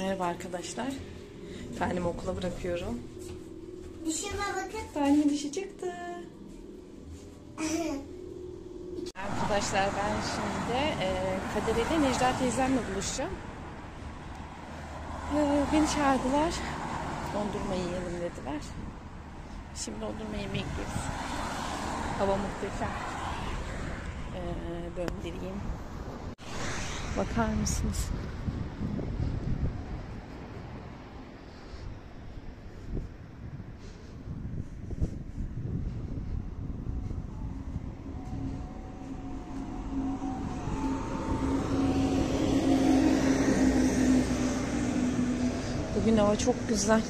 Merhaba arkadaşlar. Kendimi okula bırakıyorum. Dişime bakın. Tane dişi çıktı. Arkadaşlar ben şimdi e, Kader ile Necla teyzemle buluşacağım. E, beni çağırdılar. Dondurma yiyelim dediler. Şimdi dondurma yemeye gidiyoruz. Hava muhteşem. E, döndüreyim. Bakar mısınız? Çok güzel.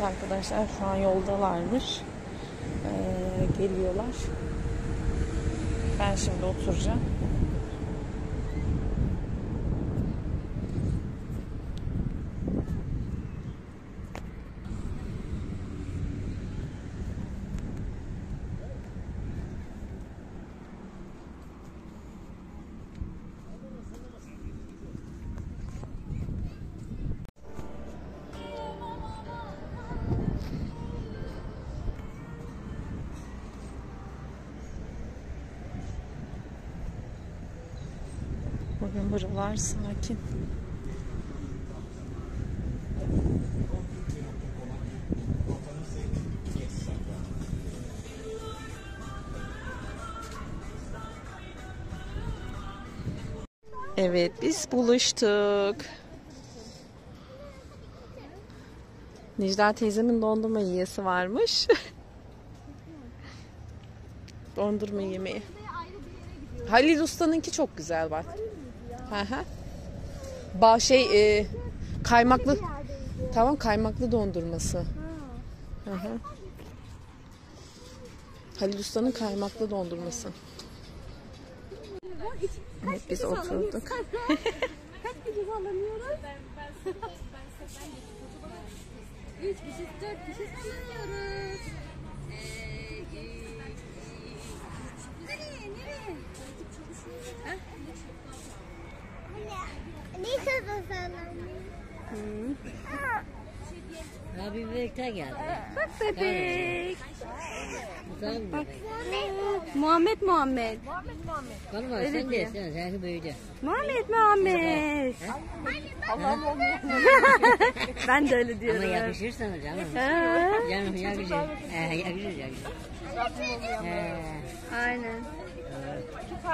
Evet arkadaşlar şu an yoldalarmış. Ee, geliyorlar. Ben şimdi oturacağım. Bugün buralar sakin. Evet biz buluştuk. Necla teyzemin dondurma yiyesi varmış. dondurma yemeği. Halil Usta'nınki çok güzel bak. Hı hı. Ba şey e, kaymaklı. Tamam kaymaklı dondurması. Hı hı. Halil Usta'nın kaymaklı dondurması. Evet biz oturduk. Kaç kişi sallanıyoruz? Üç kişi, dört kişi sallanıyoruz. Ya bir bebekten geldi. Bak bebek. Tamam mı? Muhammed Muhammed. Bana bak sen de sen sen büyüdü. Muhammed Muhammed. ben de öyle Ama diyorum. yakışır sana canım. Ha, Canım yakışır. He, yakışır yakışır. He. aynen.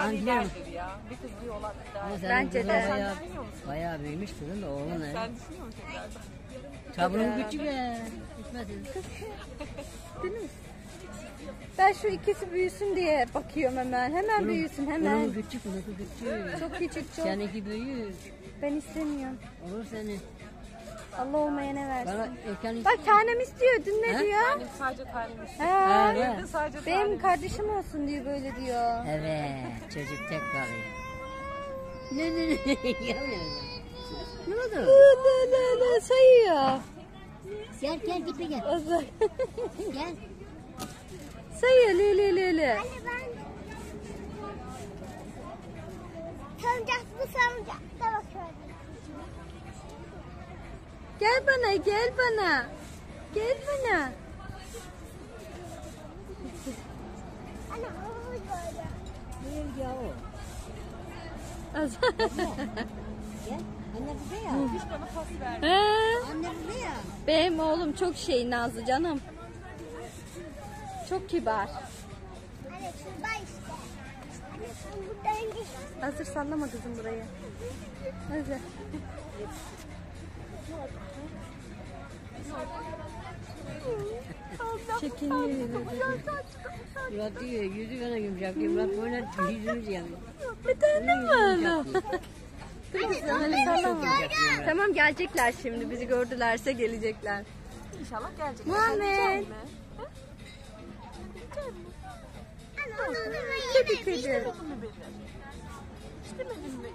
Angiler mi? Bence de. Bayağı, bayağı büyümüş kızım da oğlun ne? Sen düşünüyor musun Tablom küçük be. Gitmesin. Ben şu ikisi büyüsün diye bakıyorum hemen. Hemen büyüsün Bunun hemen. küçük, bunun küçük. Çok küçük çok. Seninki büyük. Ben istemiyorum. Olur senin. Allah olmayana versin. Bana erken Bak tanem istiyor. Dün ne diyor? Sadece tanem Ha, Evet. Sadece benim kardeşim olsun diyor böyle diyor. Evet, çocuk tek kalıyor. Ne ne ne? Ne oldu? Ne ne ne sayıyor. Gel gel gitme gel. Gel. sayıyor li li li li. Anne ben... Salıncak bu salıncak. Da bakıyorum. Gel bana gel bana. Gel bana. Böyle. Gel ya o. Gel. Anne burada ya. Ha, Anne burada ya. benim oğlum çok şey Nazlı canım. Çok kibar. Anne şurada işte. Anne şu buradan geç. Hazır sallama kızım burayı. Hazır. Çekiniyor. Murat yüzü bana yumuşak diyor. Murat böyle yüzümüz yanıyor. Bir tane var. Tamam gelecekler şimdi bizi gördülerse gelecekler. İnşallah gelecekler. Muhammed. Kedi kedi. İstemedin mi?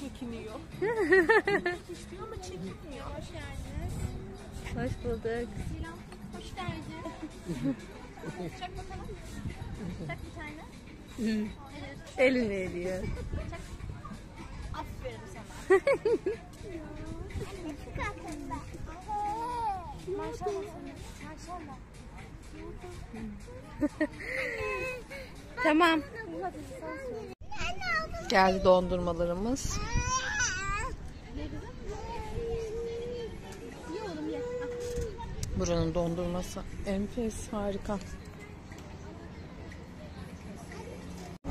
Çekiniyor. İstiyor ama çekiniyor. Hoş bulduk. Hoş geldin. Çak bakalım. Çak bir tane. Elini ediyor. Aferin sana. Küçük aslında. Maşallah sana. Maşallah. Tamam. Geldi dondurmalarımız. Buranın dondurması enfes, harika.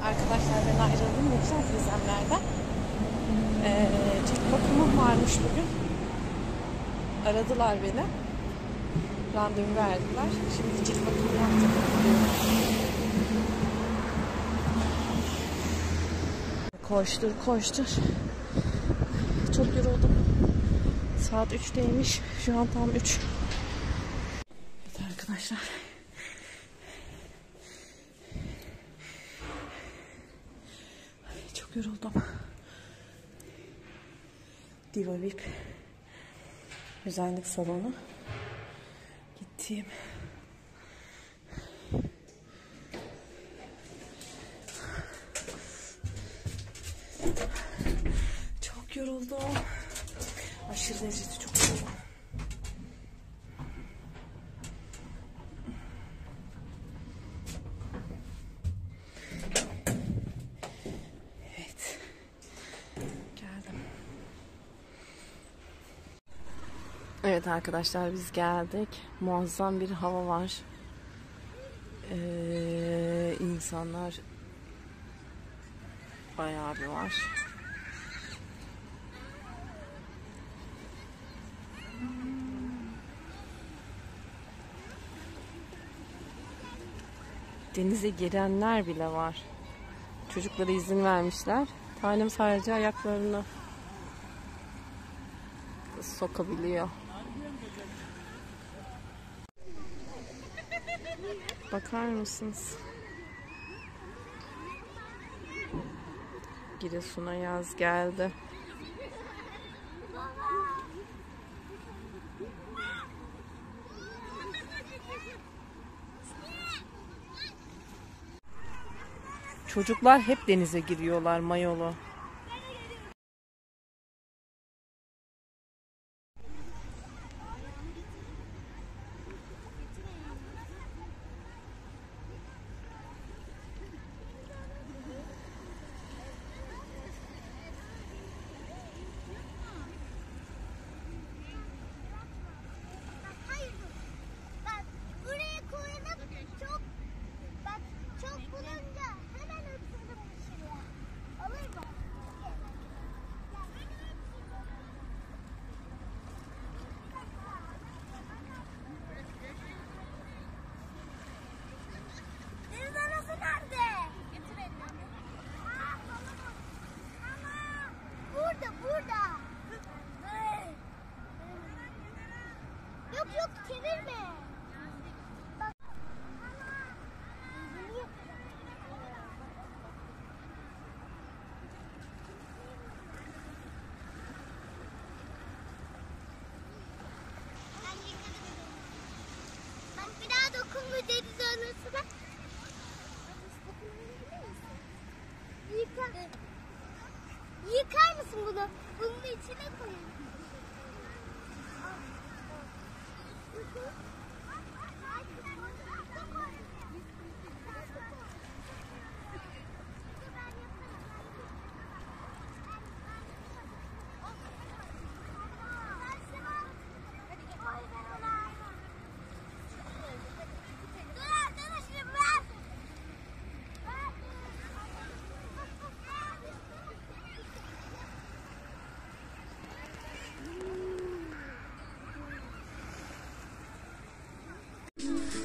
Arkadaşlar ben ayrıldım Yüksel teyzemlerden. Ee, cilt bakımım varmış bugün. Aradılar beni. Randevu verdiler. Şimdi cilt bakımı yaptım. Koştur koştur. Çok yoruldum. Saat 3'teymiş. Şu an tam 3. Evet arkadaşlar. Çok yoruldum. Diva VIP. Güzellik salonu. Gittiğim. Çok yoruldum. Aşırı derecede çok yoruldum. Evet. Geldim. Evet arkadaşlar biz geldik. Muazzam bir hava var. Ee, insanlar bayağı bir var. Denize girenler bile var. Çocuklara izin vermişler. Tanem sadece ayaklarını sokabiliyor. Bakar mısınız? Giresun'a yaz geldi. Çocuklar hep denize giriyorlar mayolu. Hayır dur. Bak buraya koyup çok bak çok bulunca hemen atılır şuraya. Olur mu? Deniz anası nerede? Getir elini. Aa, tamam. Tamam. Burada, burada. Yok yok çevirme. Bak. Bak bir daha dokunma deniz anasına. Yıka. Yıkar mısın bunu? Bunun içine koyun.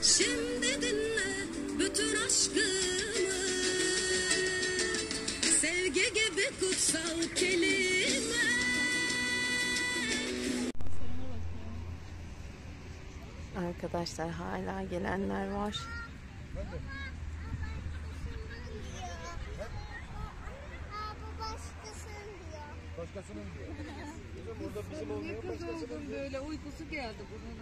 Şimdi aşkımı Sevgi gibi kutsal kelime Arkadaşlar hala gelenler var. Aa, bu başkasının diyor. Böyle uykusu geldi bunun.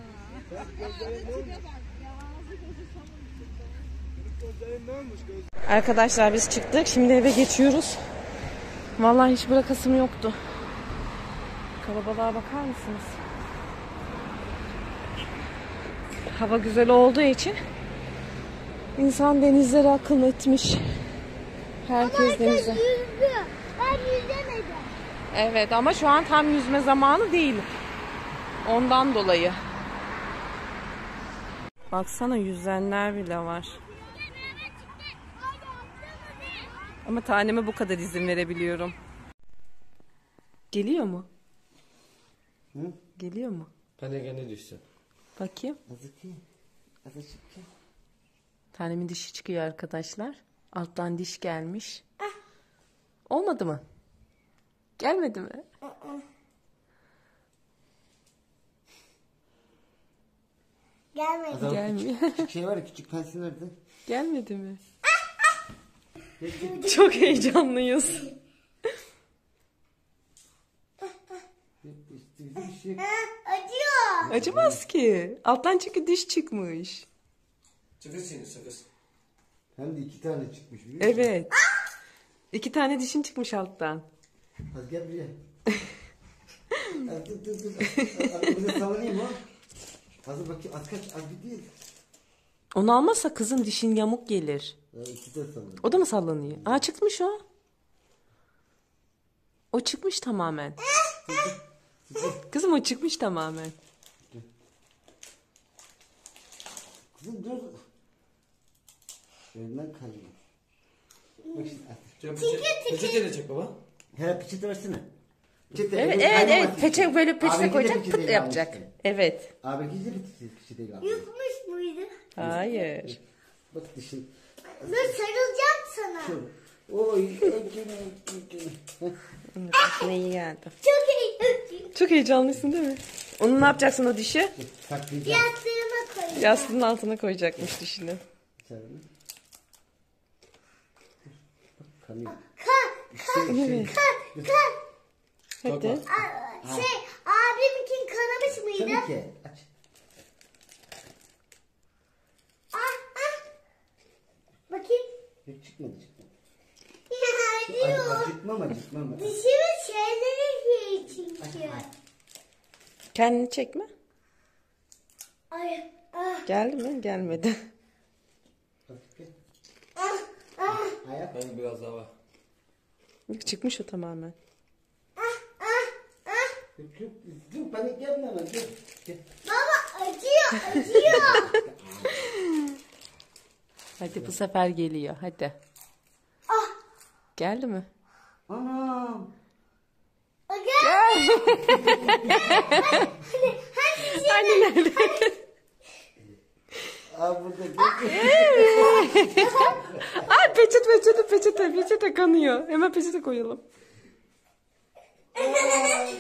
Arkadaşlar biz çıktık. Şimdi eve geçiyoruz. Vallahi hiç bırakasım yoktu. Kalabalığa bakar mısınız? Hava güzel olduğu için insan denizlere akın etmiş. Herkes denize. Yüzdü. Ben yüzemedim. Evet ama şu an tam yüzme zamanı değil. Ondan dolayı. Baksana yüzenler bile var. Ama taneme bu kadar izin verebiliyorum. Geliyor mu? Geliyor mu? Hani gene düşsün. Bakayım. Azıcık iyi. Azıcık iyi. Tanemin dişi çıkıyor arkadaşlar. Alttan diş gelmiş. Olmadı mı? Gelmedi mi? Gelmedi. Gelmiyor. Küçük şey var ya küçük pensi nerede? Gelmedi mi? Çok heyecanlıyız. Bir şey. Acıyor. Acımaz ki. Alttan çünkü diş çıkmış. Sakız seni sakız. Hem de iki tane çıkmış biliyor musun? Evet. İki tane dişin çıkmış alttan. Az gel buraya. Az dur dur dur. Az bize sallanayım o. Hazır bakayım az kaç az bir değil. Onu almazsa kızım dişin yamuk gelir. Ya iki de sallanıyor. O da mı sallanıyor? Aa çıkmış o. O çıkmış tamamen. Kızım o çıkmış tamamen. Kızım dur. Önünden kayıyor. Bak şimdi az. Peçeteyle çek baba. Hele peçete versene. Peçete. Evet evet evet. Peçe böyle peçete koyacak pıt yapacak. almıştı. Evet. Abi ikinci de peçete, peçeteyle almış. Yutmuş muydu? Hayır. Bak dişin. Dur sarılacağım sana. Şöyle. Oy. ökene, ökene. Heh. Ne iyi geldi. Çok iyi. Çok heyecanlısın değil mi? Onu ne yapacaksın o dişi? Saklayacağım. Yastığıma koyacağım. Yastığın altına koyacakmış dişini. Kan, Şey, şey. kan. Hadi. Aa, Şey, abimkin kanamış mıydı? Tabii ki. Aç. Ah, ah. Bakayım. Yok çıkmadı çıkmadı. Ya, diyor. acıtmam acıtmam. Dişimin şeyleri iyi çünkü. Kendini çekme. Ay, ah, Geldi mi? Gelmedi. Ah, ah, Ayak. Ben biraz daha var. Çıkmış o tamamen. Ah, ah, ah. Dur panik yapma lan. Dur. Gel. Baba acıyor, acıyor. Hadi bu sefer geliyor. Hadi. ah, Geldi mi? Anam. gel. Anne nerede? Aa burada gel. Ay peçete peçete peçete peçete kanıyor. Hemen peçete koyalım.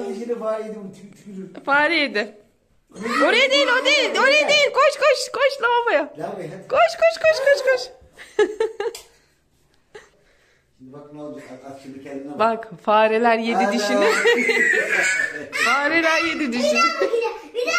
Yedi tük tükürür. Fare yedi. Oraya değil o değil. Oraya değil. Koş koş koş lavaboya. La be hadi. Koş koş koş koş koş. Şimdi bak ne olacak. At, şimdi kendine bak. Bak fareler yedi Ana. dişini. Fareler yedi dişini. Bir de